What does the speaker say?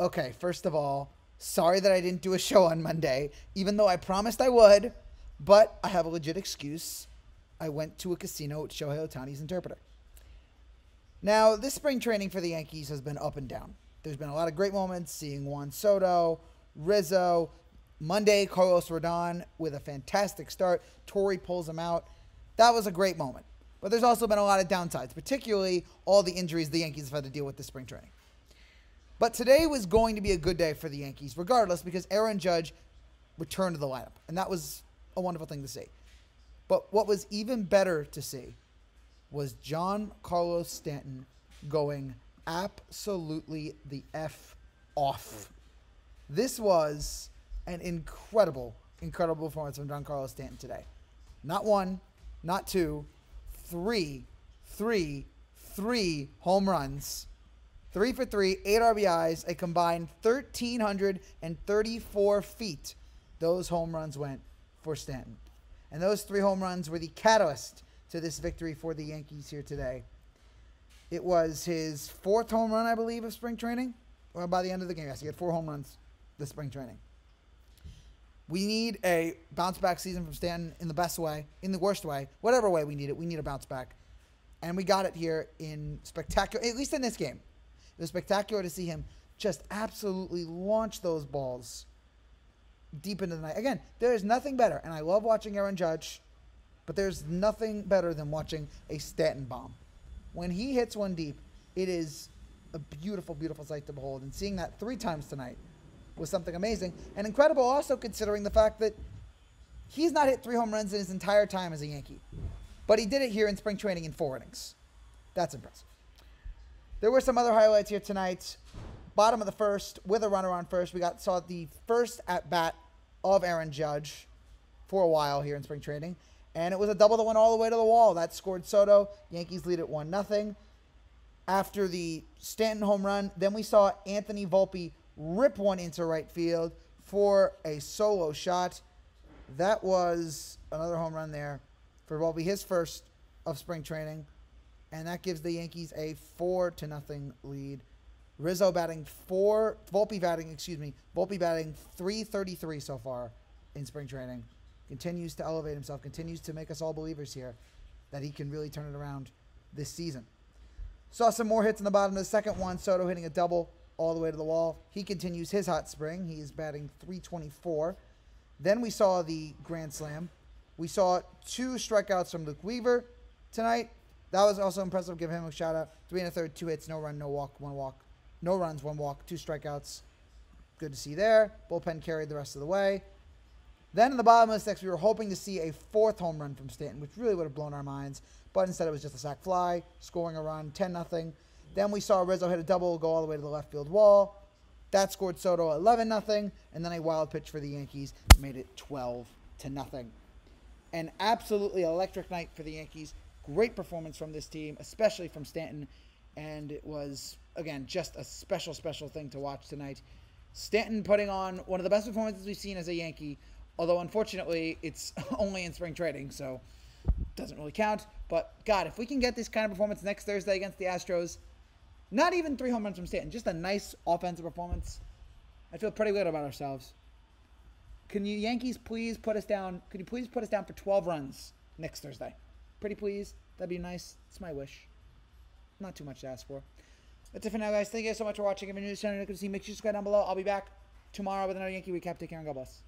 Okay, first of all, sorry that I didn't do a show on Monday, even though I promised I would, but I have a legit excuse. I went to a casino with Shohei Ohtani's interpreter. Now, this spring training for the Yankees has been up and down. There's been a lot of great moments seeing Juan Soto, Rizzo, Monday, Carlos Rodon with a fantastic start. Torey pulls him out. That was a great moment. But there's also been a lot of downsides, particularly all the injuries the Yankees have had to deal with this spring training. But today was going to be a good day for the Yankees, regardless, because Aaron Judge returned to the lineup. And that was a wonderful thing to see. But what was even better to see was John Carlos Stanton going absolutely the F off. This was an incredible, incredible performance from Giancarlo Stanton today. Not one, not two, three, three, three home runs. Three for three, eight RBIs, a combined 1,334 feet. Those home runs went for Stanton. And those three home runs were the catalyst to this victory for the Yankees here today. It was his fourth home run, I believe, of spring training. Or by the end of the game, yes, he had four home runs this spring training. We need a bounce back season from Stanton in the best way, in the worst way, whatever way we need it. We need a bounce back. And we got it here in spectacular, at least in this game. It was spectacular to see him just absolutely launch those balls deep into the night. Again, there is nothing better, and I love watching Aaron Judge, but there's nothing better than watching a Stanton bomb. When he hits one deep, it is a beautiful, beautiful sight to behold. And seeing that three times tonight was something amazing and incredible, also considering the fact that he's not hit three home runs in his entire time as a Yankee. But he did it here in spring training in four innings. That's impressive. There were some other highlights here tonight. Bottom of the first, with a runner on first, we got saw the first at bat of Aaron Judge for a while here in spring training, and it was a double that went all the way to the wall. That scored Soto. Yankees lead at one nothing. After the Stanton home run, then we saw Anthony Volpe rip one into right field for a solo shot. That was another home run there for Volpe, his first of spring training, and that gives the Yankees a four to nothing lead. Rizzo batting four, Volpe batting, excuse me, Volpe batting 333 so far in spring training. Continues to elevate himself, continues to make us all believers here that he can really turn it around this season. Saw some more hits in the bottom of the second one. Soto hitting a double all the way to the wall. He continues his hot spring. He is batting 324. Then we saw the grand slam. We saw two strikeouts from Luke Weaver tonight. That was also impressive. Give him a shout out. Three and a third, two hits, no run, no walk, one walk. No runs, one walk, two strikeouts. Good to see there. Bullpen carried the rest of the way. Then in the bottom of the sixth, we were hoping to see a fourth home run from Stanton, which really would have blown our minds. But instead, it was just a sac fly, scoring a run, 10 0. Then we saw Rizzo hit a double, go all the way to the left field wall. That scored Soto 11 0. And then a wild pitch for the Yankees made it 12 to nothing. An absolutely electric night for the Yankees. Great performance from this team, especially from Stanton. And it was, again, just a special, special thing to watch tonight. Stanton putting on one of the best performances we've seen as a Yankee, although unfortunately it's only in spring training, so doesn't really count. But God, if we can get this kind of performance next Thursday against the Astros, not even three home runs from Stanton, just a nice offensive performance, I feel pretty good about ourselves. Can you Yankees please put us down? Could you please put us down for 12 runs next Thursday? Pretty please. That'd be nice. It's my wish. Not too much to ask for. That's it for now, guys. Thank you guys so much for watching. If you're new to the channel, you can see, make sure you subscribe down below. I'll be back tomorrow with another Yankee recap. Take care and God bless.